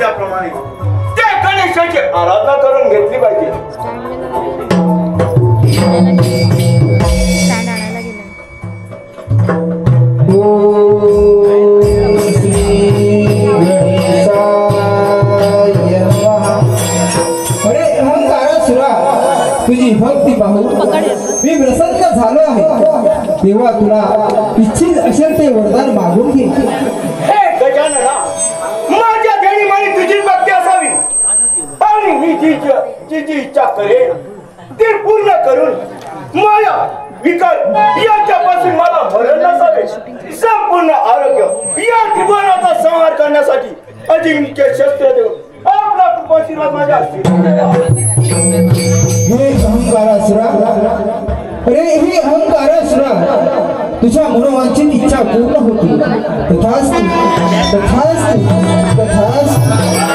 त्याप्रमाणे. त्या गणेशाची आराधना करून घेतली पाहिजे. तुझी भक्ती पाहून मी प्रसन्न झालो आहे. तेव्हा तुला इच्छित असेल ते वरदान मागून घे. ते पूर्ण करून माया विकार याच्यापासून मला मरण नसावे. संपूर्ण आरोग्य या त्रिकोणाचा संहार करण्यासाठी अजिंक्य शस्त्र देऊ आपला कृपाशीला माझ्या हे अहंकारासुरा अरे हे तुझ्या मनोवांचित इच्छा पूर्ण होती. तथास्तु तथास्तु तथास्तु.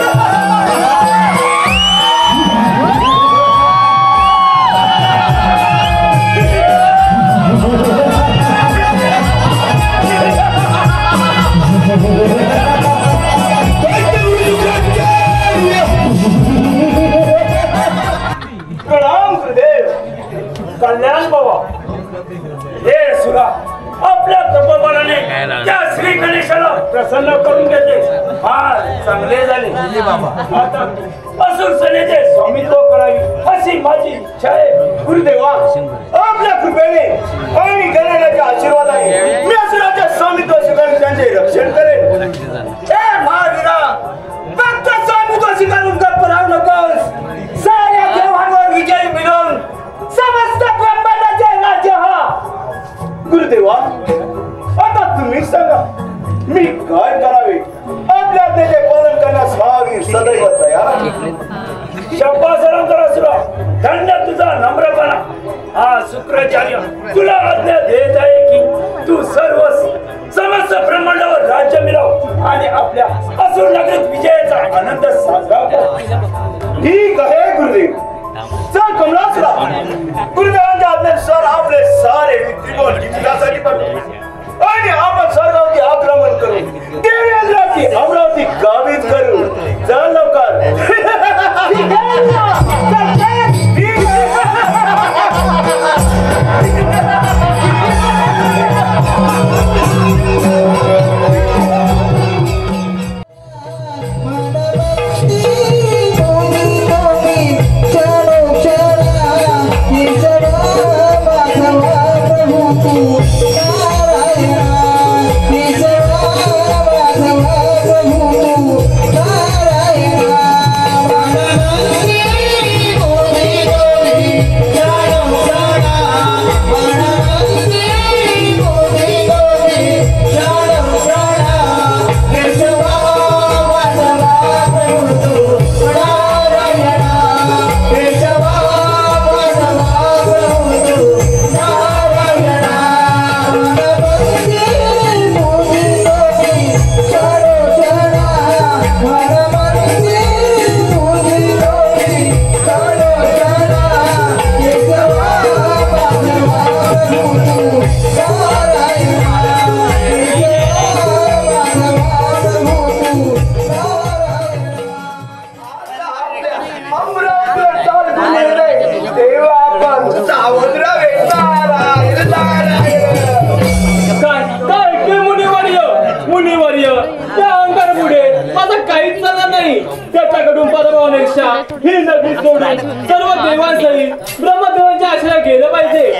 वर्षा ही नगरी सोडून सर्व देवांसाठी ब्रह्मदेवांच्या आशेला गेलं पाहिजे.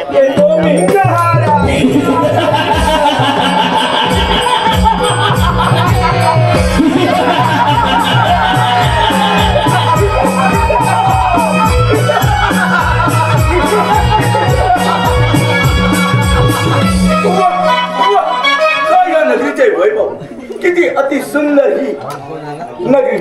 किती अति सुंदर ही नगरी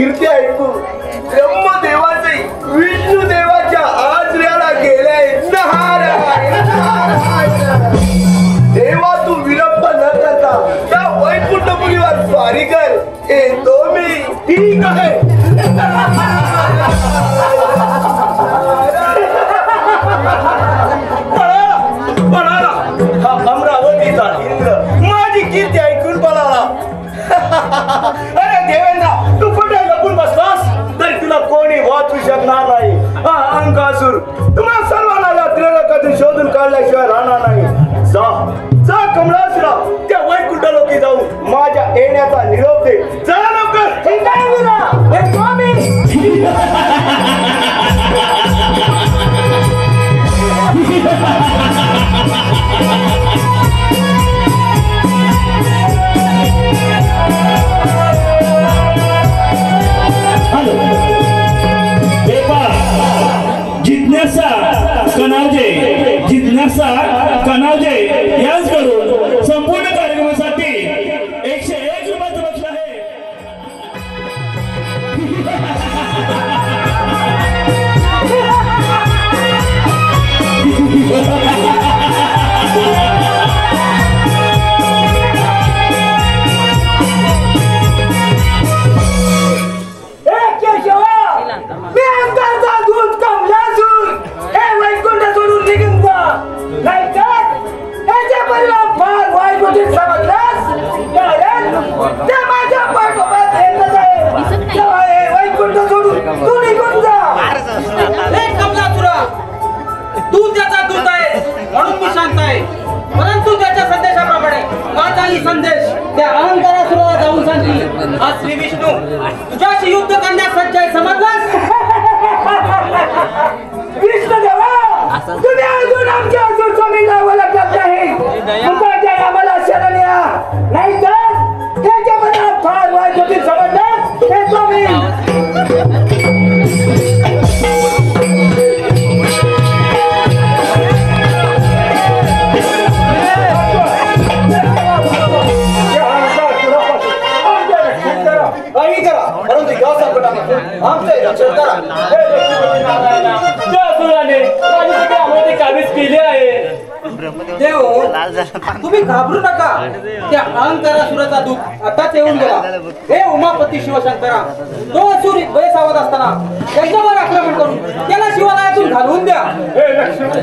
कीर्ती ऐकून ब्रह्मदेवाचे विष्णू देवाच्या आजऱ्याला गेले. देवा तू विलंब न करता त्या स्वारी कर. मी. ठीक आहे. अमरावतीचा इंद्र. माझी कीर्ती ऐकून पळाला. अरे देवेंद्र येणार नाही हा अंकासूर तुम्हा सर्वांना यात्रेला कधी शोधून काढल्याशिवाय राहणार नाही. जा. जा कमलासुरा त्या वैकुंठ लोकी जाऊन माझ्या येण्याचा निरोप दे. चला लवकर. स्वामी. E nessa canal de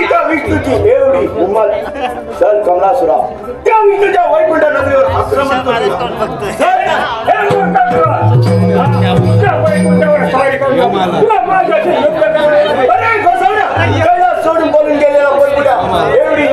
त्या विष्णूची एवढी हिंमत सन कमलासुरा त्या विष्णूच्या वैकुंठ नगरीवर आक्रमण बोलून एवढी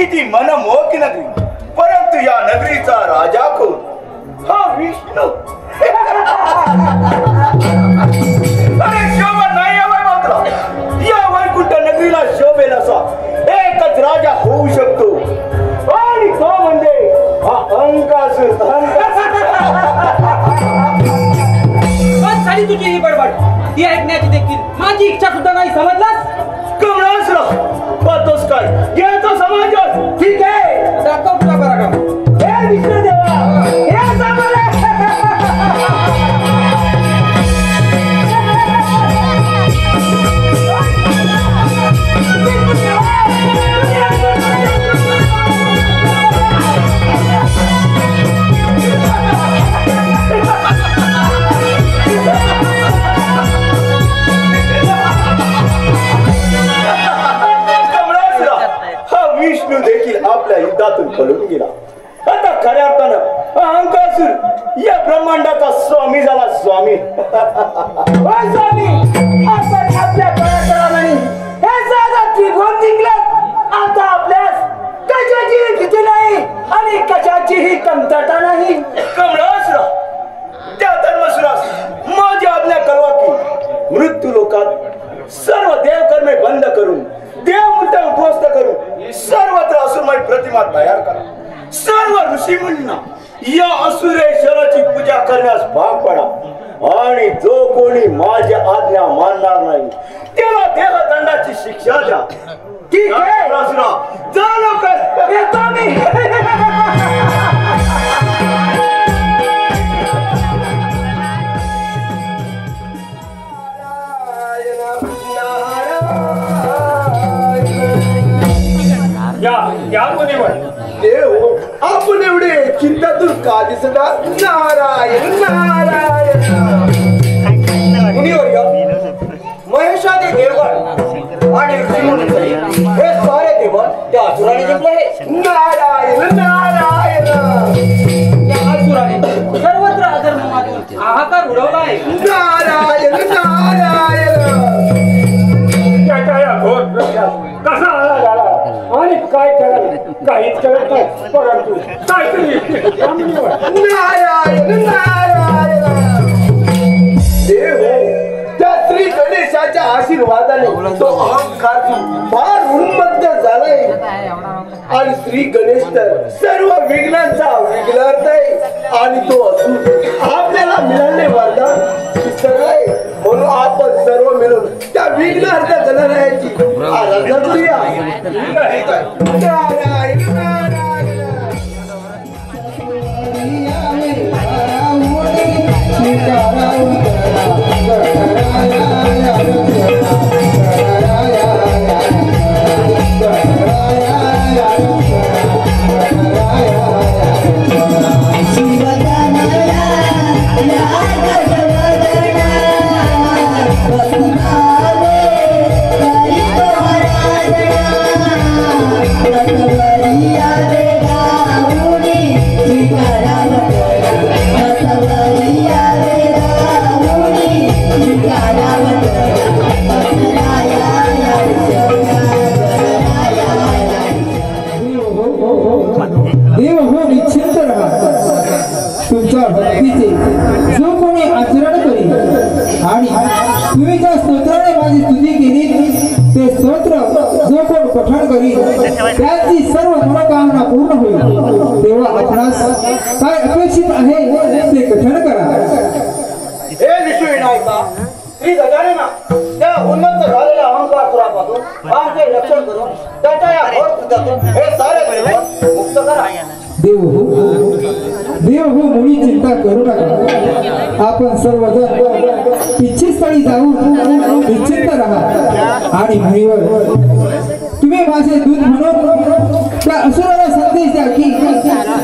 किती मनमोहकी नगरी परंतु या नगरीचा राजा कोण? हा विष्णू. अरे शोभा नाही वैभवला या वैकुंठ नगरीला शोभेल असा एकच राजा होऊ शकतो. आणि तो म्हणजे हा अंकासूर बस झाली तुझी ही बडबड. ती ऐकण्याची देखील माझी इच्छा सुद्धा नाही समजलास? कमळासरा. पाहतोस काय घ्यायचा समाजात. ठीक आहे? दाखव तुला हे विष्णुदेवा. हे शब्दातून युद्धातून गेला. आता खऱ्या अर्थानं हा या ब्रह्मांडाचा स्वामी झाला स्वामी. स्वामी. त्या श्री गणेशाच्या आशीर्वादाने तो अहंकार फार उन्मत्त झालाय. आणि श्री गणेश तर सर्व विघ्नांचा विघ्नार्थ आहे. आणि तो असून आपल्याला मिळाले वरदान सगळे म्हणून आपण सर्व मिळून त्या विघ्नार्थ गणरायाची आराधना करूया. देव तुमच्या भक्तीचे जो कोणी आचरण करी आणि तुम्ही ज्या स्तोत्राने माझी तुझी केली. ते स्तोत्र जो कोण पठण करी त्याची सर्व मनोकामना पूर्ण होईल. तेव्हा आपणास काय अपेक्षित आहे ते कठण करा. हे विष्णू विनायका श्री गजानना त्या उन्मत्त झालेल्या अहंकार सुरापासून आमचे रक्षण करून त्याच्या या भोर कृत्यातून हे सारे मुक्त करा. देव देव हो मुळी चिंता करू नका. आपण सर्वजण इच्छित स्थळी जाऊन निश्चिंत राहा. आणि भाईवर तुम्ही माझे दूध म्हणून त्या असुराला संदेश द्या की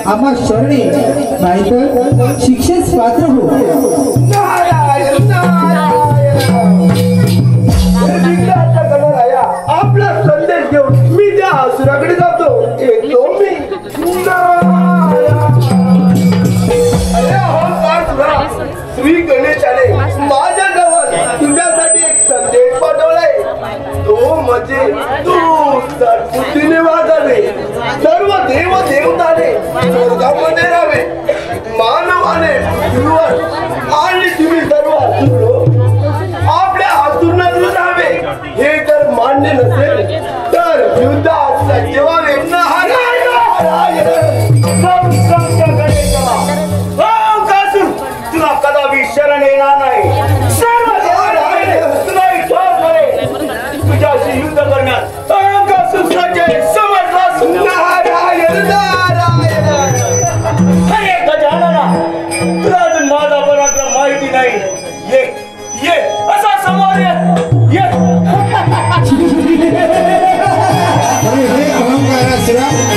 आम्हा शरणे नाहीतर शिक्षेस पात्र हो. आपला संदेश घेऊन मी त्या असुराकडे जातो. मी. श्री गणेशाने माझ्या नावात तुझ्यासाठी एक संदेश पाठवलाय. तो म्हणजे तू सरपुतीने वाजावे सर्व देव देवताने स्वर्गामध्ये राहावे मानवाने आणि तुम्ही ¿verdad?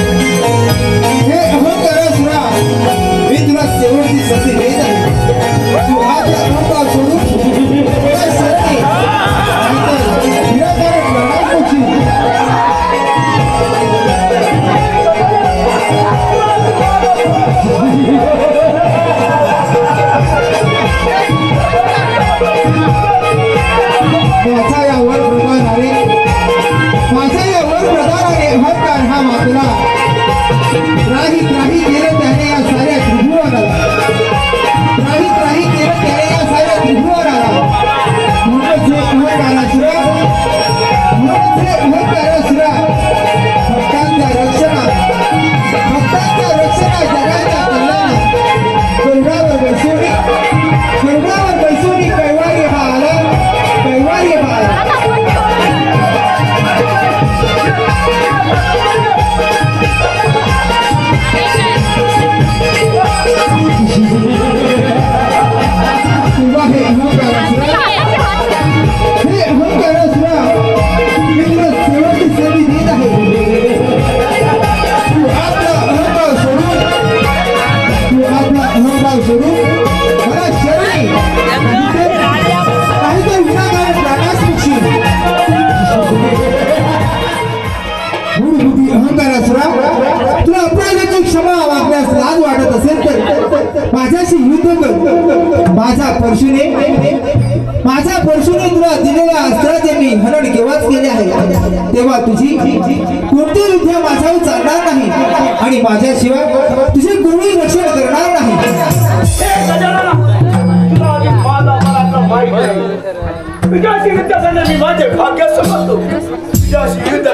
Josh, you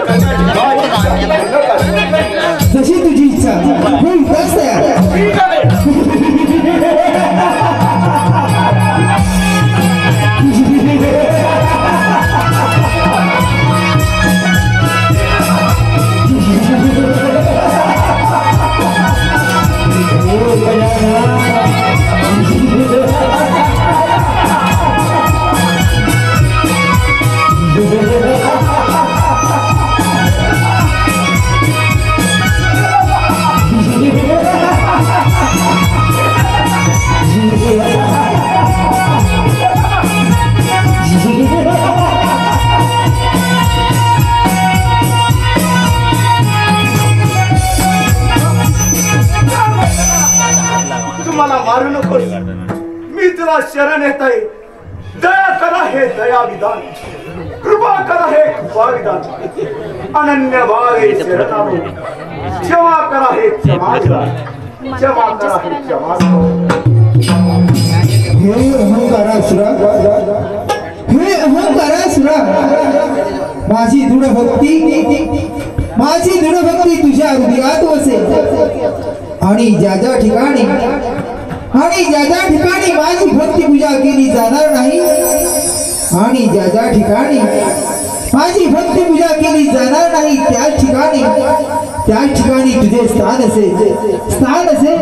शरण येत आहे दया करा हे दया विधान कृपा करा हे कृपा विधान अनन्य भावे शरणामो क्षमा करा हे क्षमा क्षमा करा हे क्षमा हे अहंकारासुरा हे अहंकारासुरा माझी दृढ भक्ती. माझी दृढ भक्ती तुझ्या हृदयात वसे. आणि ज्या ज्या ठिकाणी आणि ज्या ज्या ठिकाणी माझी भक्ती पूजा केली जाणार नाही आणि ज्या ज्या ठिकाणी माझी भक्ती पूजा केली जाणार नाही त्या ठिकाणी त्या ठिकाणी तुझे स्थान असे स्थान असे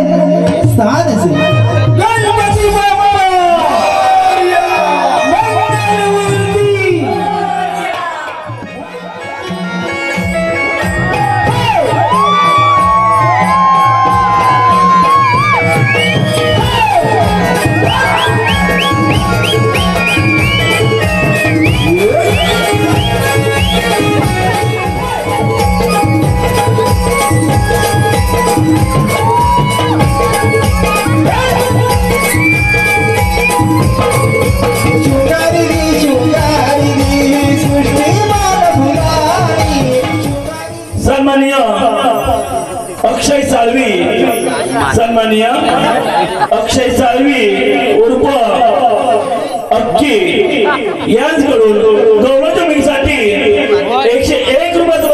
स्थान असे सन्माननीय अक्षय साळवी उर्फ अक्की. यांच्याकडून गौरवजमीसाठी एकशे एक रुपयाचं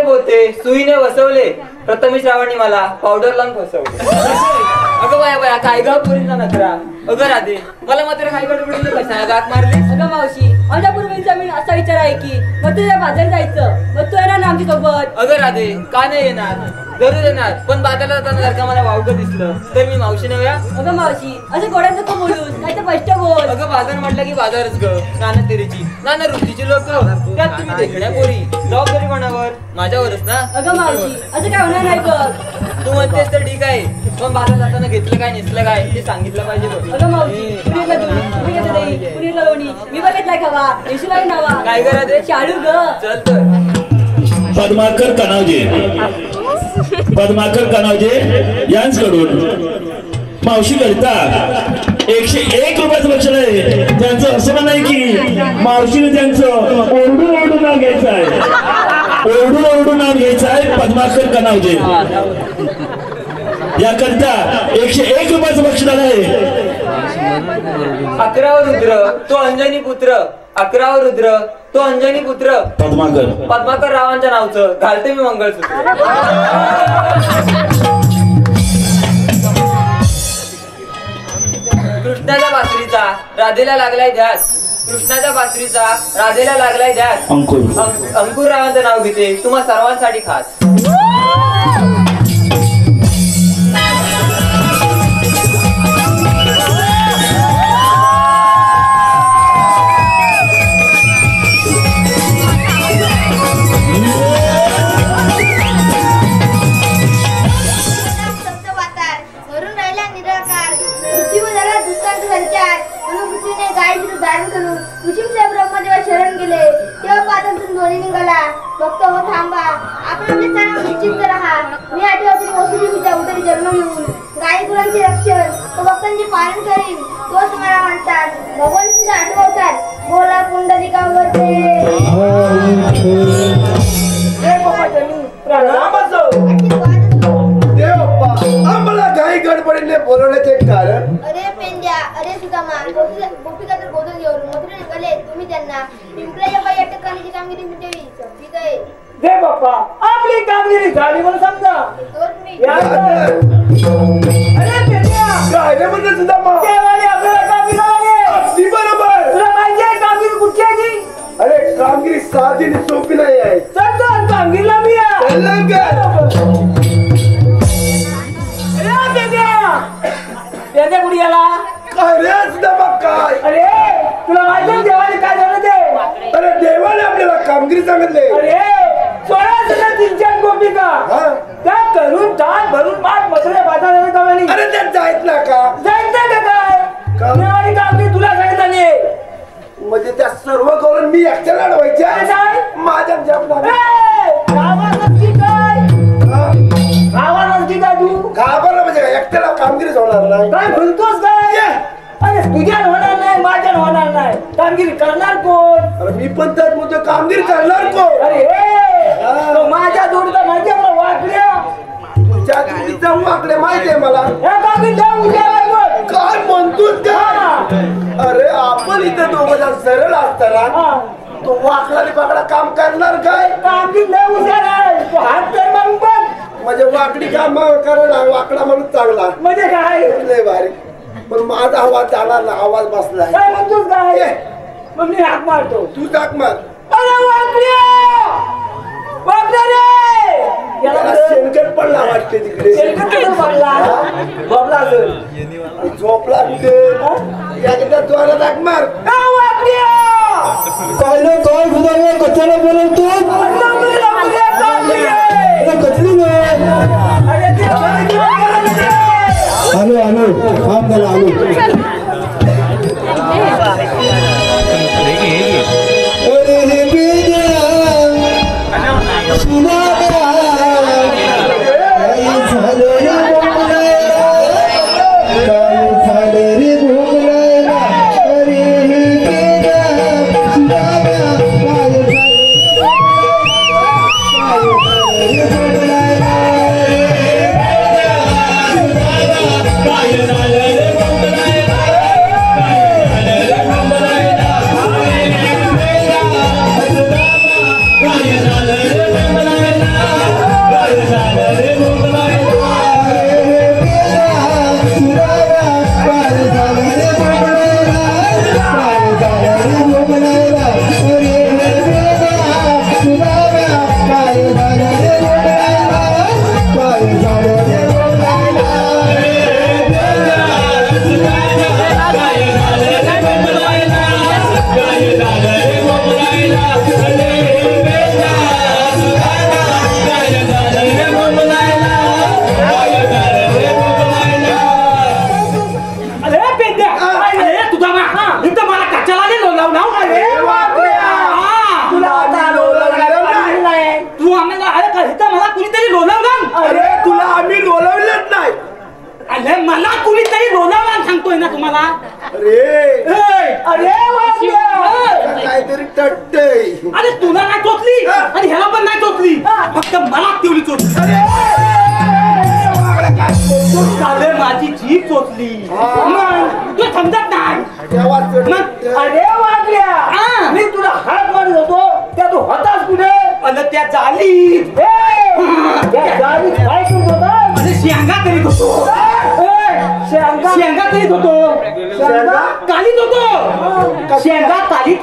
साखरेचे बोते सुईने वसवले प्रथमेश रावांनी मला पावडर लावून फसवले अगं बाया बाया काय गाव पुरीचा नखरा. अगं राधे मला मात्र काय गडबडीने कशाला गाठ मारली? अगं मावशी माझ्या पूर्वीचा मी असा विचार आहे की मग तुझ्या बाजार जायचं. मग तू येणार ना आमच्यासोबत अगं राधे का नाही येणार? जरूर येणार. पण बाजारला जाताना जर का मला वावगं दिसलं तर मी मावशी नव्या अगं मावशी असं गोड्यात नको बोलूस नाही तर स्पष्ट बोल. अगं बाजार म्हटलं की बाजारच ग. नाना तेरीची नाना वृत्तीची लोक. त्यात तुम्ही देखण्या पोरी. जबाबदारी कोणावर माझ्यावरच ना? अगं मावशी असं काय होणार नाही बघ. तू म्हणतेस तर ठीक आहे पण बाजार जाताना घेतलं काय नेसलं काय ते सांगितलं पाहिजे बघ. अगं मावशी दही पुरीला लोणी. मी बघितलाय खावा येशूला नावा काय करा ते शाळू ग. चल तर. पद्माकर कनावजे. पद्माकर कनावजे यांच्याकडून मावशी करिता एकशे एक रुपयाचं बक्षीस आहे. त्यांचं असं म्हणणं आहे की मावशीने त्यांचं ओरडून ओरडून नाव घ्यायचं आहे. ओरडून ओरडून नाव घ्यायचं आहे पद्माकर कनावजे. याकरिता एकशे एक रुपयाचं बक्षीस आलं आहे. अकरावर रुद्र तो अंजनी पुत्र. अकरावर रुद्र तो अंजनी पुत्र. पद्माकर. पद्माकर रावांच्या नावचं. घालते मी मंगळसूत्र. कृष्णाच्या बासरीचा राधेला लागलाय ध्यास. कृष्णाच्या बासरीचा राधेला लागलाय ध्यास. अंकुर. अंक- अंकुर रावांचं नाव घेते. तुम्हा सर्वांसाठी खास. कामगिरी सांगितले. अरे सोळा तीन चार गोपिका हा. त्या करून ताट भरून पाठ बाजाराला कमाली अरे त्यात जायत ना का? जायचं का काय? का? तुला सांगितलं नाही. म्हणजे त्या सर्व करून मी एकट्याला अडवायच्या? माझ्या की काय? की तू? म्हणजे एकट्याला कामगिरी होणार नाही. काय म्हणतोस काय अरे तुझ्यान होणार नाही माझ्यान होणार नाही. कामगिरी करणार कोण? अरे मी पण त्यात म्हणतो कामगिरी करणार कोण? अरे हे, तो माझ्या जोडीचा माझ्याकडे वाकड्या. तुझ्या चुकीचा वाकडे माहितीये मला. या कामगिरी द्या उद्या लागलं. काय म्हणतोस का हा. अरे आपण इथे दोघं जण सरळ असताना हा. तो वाकडाने पकडा काम करणार काय? कामगिरी लय हुशार आहे. तो हात मारून बघ. म्हणजे वाकडी काम करायला वाकडा माणूस चांगला. म्हणजे काय? लय भारी. पण माझा आवाज झाला ना आवाज बसलाय काय म्हणतोस काय? ये. मग मी हाक मारतो. तू टाक मार. शेणकट पडला वाटते तिकडे. झोपला कुठे एकदा द्वारा टाक मार! काय काय कशाला बोलवतो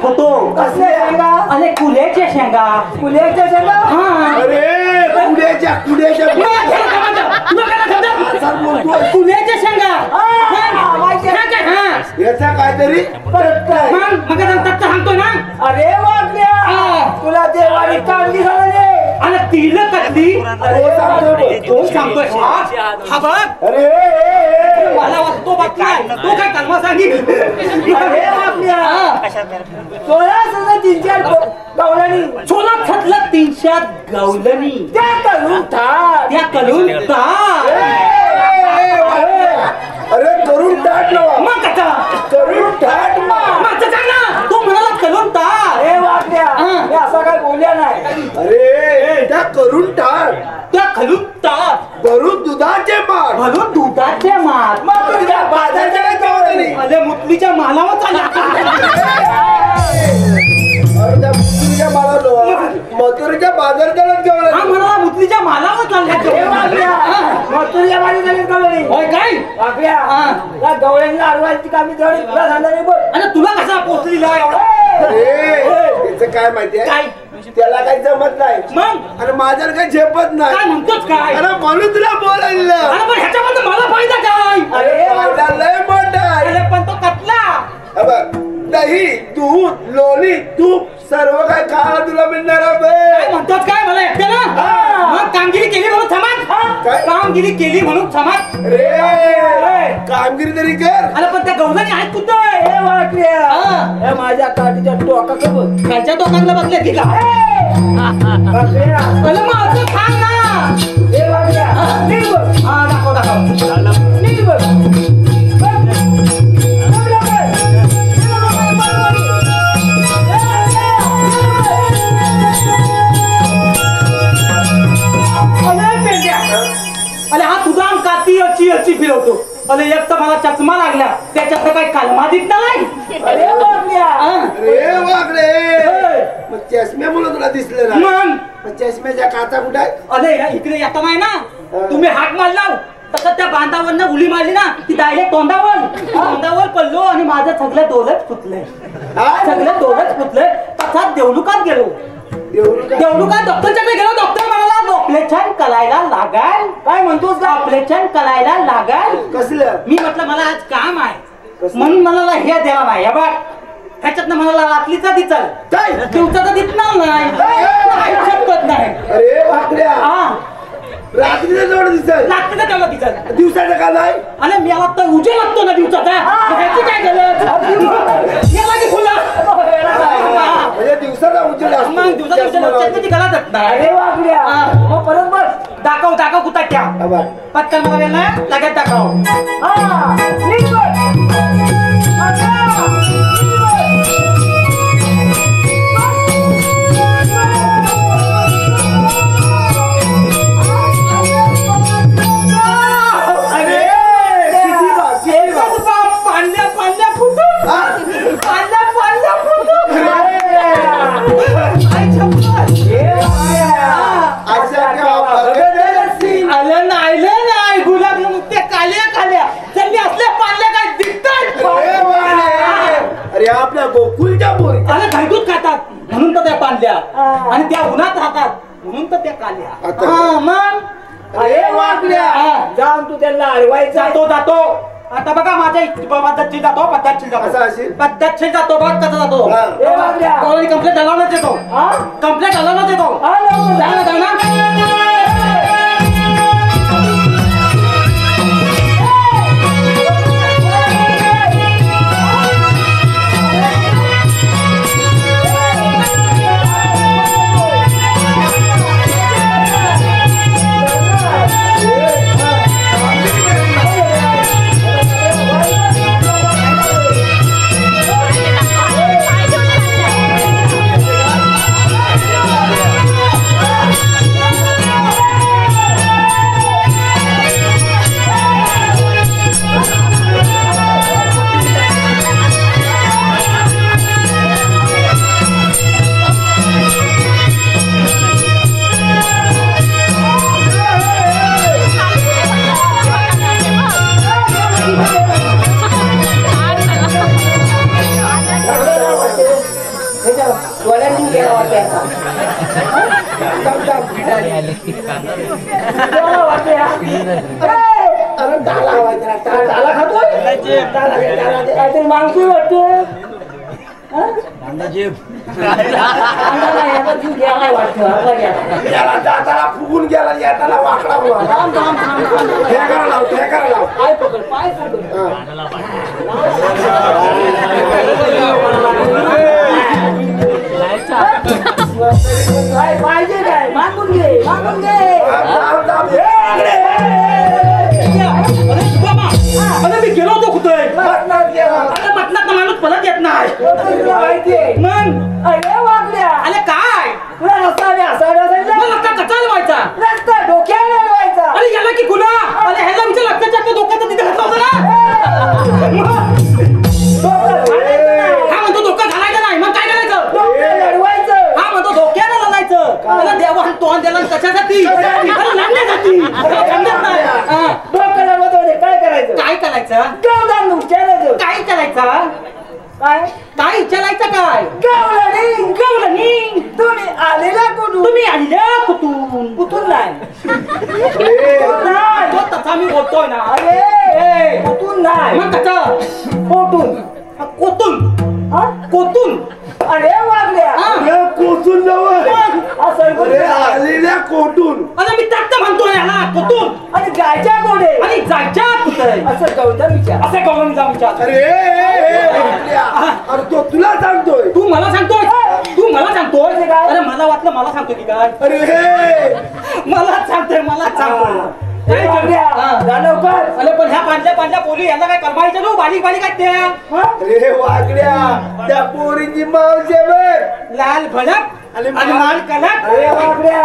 होतो कसल्या शेंगा? अरे कुल्याच्या शेंगा. कुल्याच्या शेंगा? हा. अरे कुड्याच्या कुड्याच्या कुल्याच्या शेंगा. याचा काहीतरी सांगतो ना. अरे वागल्या तुला देवानी कामगी झाली आणि तिला कटली तो सांगतोय. हा. हा बघ. अरे मला वाटतो बातम्या तो काय कलमा सांगितलं सोळा सगळं तीन चार गवलनी सोळा छतला तीन चार गवलनी त्या कलून त्या कलून अरे करून टाक ना. मग कसा? करून टाक ना मागचं काय ना तो म्हणाला कलून अरे वागल्या असं काय बोलल्या नाही. अरे त्या करून टाक. त्या खलून ताट भरून दुधाचे मार. भरून दुधाचे मार. मग तुझ्या बाजारच्या काय? अरे मुतलीच्या मालावर चालला. माला मथुरीच्या बाजारच्या. म्हणाला मुतलीच्या मालावर चालल्या. होय काय? या गवळ्यांना अडवायची कामी तेवढी तुला सांगणार बघ आणि तुला कसा पोचलेला एवढा? अरे. त्यांचं काय माहितीये काय? त्याला काही जमत नाही. मग? आणि माझ्याला काही झेपत नाही. म्हणतोच काय? अरे म्हणून तुला बोलायला ह्याच्यामध्ये मला फायदा काय? अरे लय मोठा अरे पण तो कटला दही दूध लोणी तूप सर्व काय खायला तुला मिळणार म्हणतोच काय मला एकट्याला कामगिरी केली म्हणून काय? समाज कामगिरी केली म्हणून समाज? रे कामगिरी तरी कर. अरे पण त्या गौलाने आहेत कुठं? वाटल्या हा. माझ्या काठीच्या टोकाचं बघ. खालच्या टोकाला बसले की का वाटल्या अरे माझं सांग ना. ए वाटल्या नीट बघ. हा दाखव दाखव. नीट बघ. अरे हा तुझा काती फिरवतो. अरे एक तर मला चष्मा लागला त्याच्यात काही कलमा दिसत नाही. अरे हा. मग चष्म्यामुळे तुला दिसलं ना मग? मग चष्म्याच्या काचा कुठे आहेत? अरे या इकडे येता नाही ना. तुम्ही हाक मारला. तसं त्या बांधावर उली मारली ना ती डायरेक्ट तोंडावर. तोंडावर पडलो आणि माझं सगळं डोलच फुटलंय. सगळं डोलच फुटलंय. तसाच देवलुकात गेलो. एवढं का? देवलुकात डॉक्टरच्याकडे गेलो डॉक्टर म्हणाला ऑपरेशन करायला लागाल. काय म्हणतोस का ऑपरेशन करायला लागाल. कसलं? मी म्हटलं मला आज काम आहे. म्हणून मला हे द्यावा नाही हे बघ. ह्याच्यात मला रात्रीचा दिसल काय? दिवसाचा दिसणार नाही. शपथ नाही अरे वाकड्या हा. रात्रीचं जोड दिसत रात्रीचा तेवढा दिसल दिवसाचं का नाही? अरे मी आता उजे लागतो ना दिवसाचा. ह्याची काय गरज याला की फुलं म्हणजे दिवसाचा उजेड असतो. मग अरे हा. मग परत बघ दाखव दाखव कुठं ठ्या बघ. पटकन मला वेळ नाही लगेच दाखव. हा अरे घरगुत खातात. म्हणून तर त्या पांढऱ्या आणि त्या उन्हात राहतात. म्हणून तर त्या काल्या. आता- हा, मग? अरे वाटल्या हा. जाऊन तू त्यांना अडवायचा जातो जातो. आता बघा माझ्या पद्धतशीर जातो पद्धतशीर असं जातो असेल? पद्धतशीर जातो बघ कसा जातो. हा. ए वाटल्या कंप्लेंट येतो. हा? कंप्लेंट आलावच येतो. हा लवकर जा नाही तुला माहितीये मग? अरे वागल्या अरे काय? तुला रस्ता आणि मग लक्का रस्ता डोक्याला लावायचा? अरे याला की गुन्हा? अरे ह्याला विचार लक्काच्या आपल्या डोक्यात तिथे घातला होता ना? डोकं घालायचं नाही. हा म्हणतो डोकं घालायचं नाही. मग काय करायचं? डोकं लढवायचं. हा म्हणतो डोक्याला लागायचं अरे देवा हा तोंड दिला कशासाठी? अरे लढण्यासाठी समजत नाही. हा. डोकं लढवत होते काय करायचं? काय करायचं? गवदान काय करायचं? काय? काय विचारायचं काय? गवलणी गवलणी तुम्ही आलेला कुठून? तुम्ही आल्या कुठून? कुठून नाही नाही तसा मी बोलतोय ना. अरे ए, कुठून नाही मग कसा कुठून कोतून हा? कोतून अरे वागल्या. कोचून जवळ. असं अरे आलेल्या कोटून अरे मी तक्त म्हणतोय याला कुठून आणि गायच्या कोडे आणि जायच्या कुठे? असं गौतम विचार. असे करून जा विचार. अरे. अरे तो तुला सांगतोय. तू मला सांगतोय? तू मला सांगतोय? अरे मला वाटलं मला सांगतोय की काय? अरे मला सांगतोय मला सांगतोय. पोरी यांना काय कलमायचं नो बारीक बारीक आहेत त्या? अरे वाकड्या त्या पोरीची मावशे बघ लाल भडक आणि लाल कलक अरे वागड्या,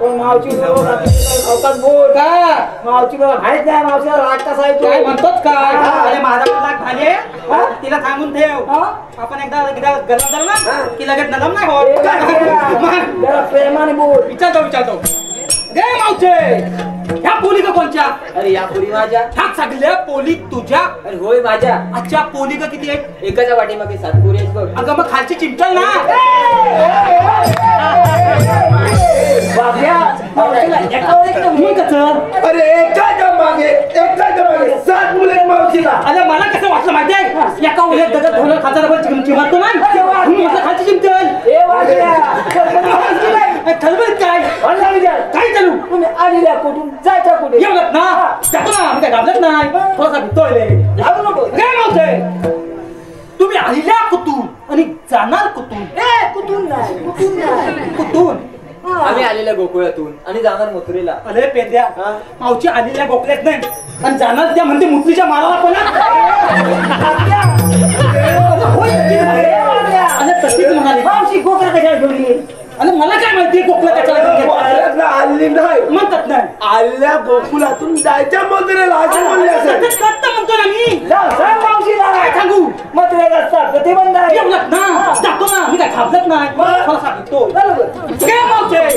पण बरोबर सावकाश बोल. का मावशी बरोबर माहीत नाही मावशीला राग कसा काय म्हणतोच काय. अरे माझा तिला सांगून ठेव? आपण एकदा एकदा गरम झालं ना की लगेच नरम नाही होत. वागड्या, जरा प्रेमाने बोल. विचारतो विचारतो. गे मावचे ह्या पोली का कोणच्या अरे या पुरी माझ्या ह्या सगळ्या पोली तुझ्या अरे होय माझ्या अच्छा पोली का किती आहेत एकाच्या पाठीमागे सात पुरी आहेत बघ अगं मग खालची चिमटल ना मावशीला एकावर एक अरे एकाच्या मागे एकाच्या मागे सात मुले आहेत मावशीला अरे मला कसं वाटलं माहितीये एका उद्या दगड चिमटतो ना म्हणून म्हटलं खालची चिमटल ए खलबल काय म्हणला विचार. काय चालू. तुम्ही आलेल्या कुठून? जायच्या कुठे? येऊनच ना जातो ना मी काय घाबरत नाही? थोडासा भितोय. रे जाऊ नको. काय नव्हते तुम्ही आलेल्या कुतून? आणि जाणार कुतून? ए कुठून नाही कुठून नाही. कुतून? आम्ही आलेल्या गोकुळातून आणि जाणार मथुरेला. अरे पेंद्या मावची आलेल्या गोकल्यात नाही. आणि जाणार त्या म्हणते मुतलीच्या माराला पण? अरे तशीच म्हणाली. मावशी गोकरा कशाला घेऊन अरे मला काय माहिती गोकला कशाला? वाड्यातनं आली नाही. म्हणतात नाही. आल्या गोकुळातून जायच्या मधुरेला असं बोलले असेल. म्हणतो ना मी. जा, सांग मावशीला काय सांगू? मग तुला रस्ता ते बंद आहे ना जातो ना मी काय घाबरत नाही. भितो बरोबर. काय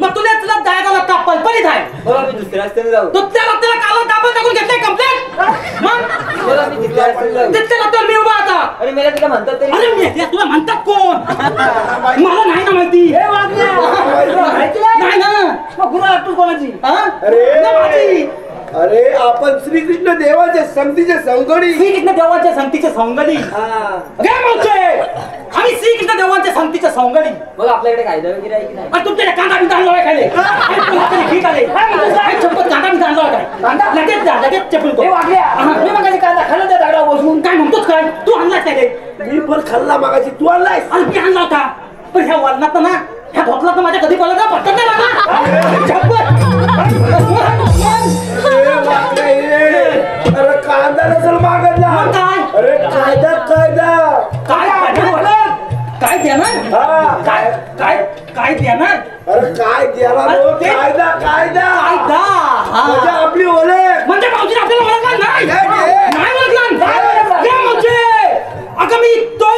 मग तुला तुला जायला लागता पलपलीत आहे. बघ दुसऱ्या रस्त्याने जाऊ. तो त्याला त्याला कालवर कापड टाकून घेतलंय कंप्लेंट मग? बघ आम्ही तिथल्या रस्त्याने जाऊ. तिथल्या तर मी उभा आता अरे मला तिला म्हणतात तरी. अरे मी तुला म्हणतात कोण? मला नाही ना माहिती. हे नाही ना. कोणाची? हा? अरे. आपण श्रीकृष्ण देवाचे संगतीचे संगडी. श्रीकृष्ण देवांच्या संगतीचे सौंगडी. काय म्हणतोय आम्ही श्रीकृष्ण देवांच्या संगतीचे सौंगडी. मग आपल्याकडे कायदा वगैरे आहे की नाही? आणि तुमच्याकडे कांदा बिंदा आणला खाली ठीक आहे काय चप्पल कांदा बिंदा आणला आहे काय लगेच जा लगेच चप्पल तो. हे वागल्या मी मग कांदा खाल्लं त्या दगडावर बसून. काय म्हणतोच काय? तू आणलास काय रे मी पण खाल्ला मागाशी तू आणलायस? अरे मी आणला होता. पण ह्या वरणात ना ह्या तर माझ्या कधी पडला ना पटकन नाही. अरे कांदा नसेल मागतला मग काय? अरे कायदा कायदा काय? काय देणार हा काय काय काय देणार अरे काय नो? ते- कायदा कायदा कायदा हा. म्हणजे आपली ओळख म्हणजे मावशीने आपल्याला नाही मावशी अगं मी तो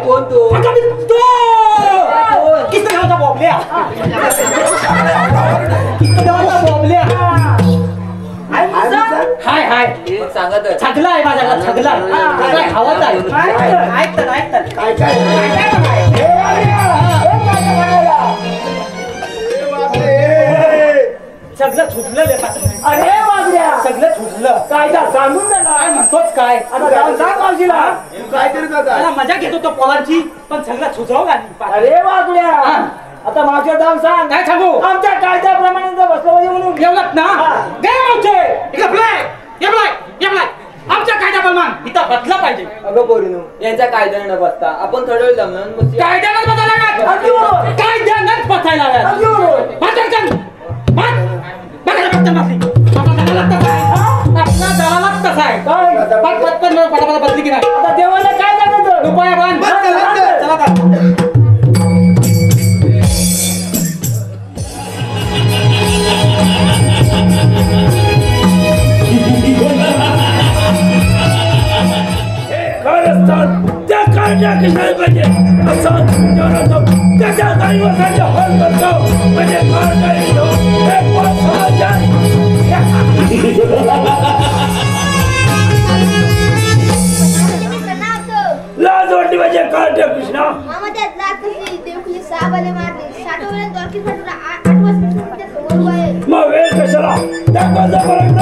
कोण तो तो किस्त बॉबल्या किस्त बॉबल्या हाय हाय मग सांगा तर छगला आहे माझ्याकडे छगला काय हवाच आहे ऐकतात ऐकतात काय काय सगळं लेपात अरे वागड्या. सगळं छुटलं कायदा सांगून दे ना काय म्हणतोच काय? आता जाऊन सांग मावशीला. तू काय करीत होता मला मजा घेतो तो पोलांची पण सगळं सुचव घाली अरे वागड्या. आता मावशीला जाऊन सांग. काय सांगू? आमच्या कायद्याप्रमाणे जर बसलं पाहिजे म्हणून. एवढंच ना? इकडे फ्लाय एवढाय एवढाय आमच्या कायद्या प्रमाण इथं बदला पाहिजे. अगं पोरीनो यांच्या कायद्याने न बसता आपण थोडा वेळ जमलं बस कायद्यानंच बदलायला अगदी बरोबर. कायद्यानंच बसायला अगदी बरोबर. बसली की नाही आता देवाला काय करायचं रुपया. चला त्या कशाला पाहिजे. असो त्याच्या काही हॉल करतो म्हणजे लाज वाटली म्हणजे कृष्णा? मग वेळ कशाला? त्या कर्जापर्यंत?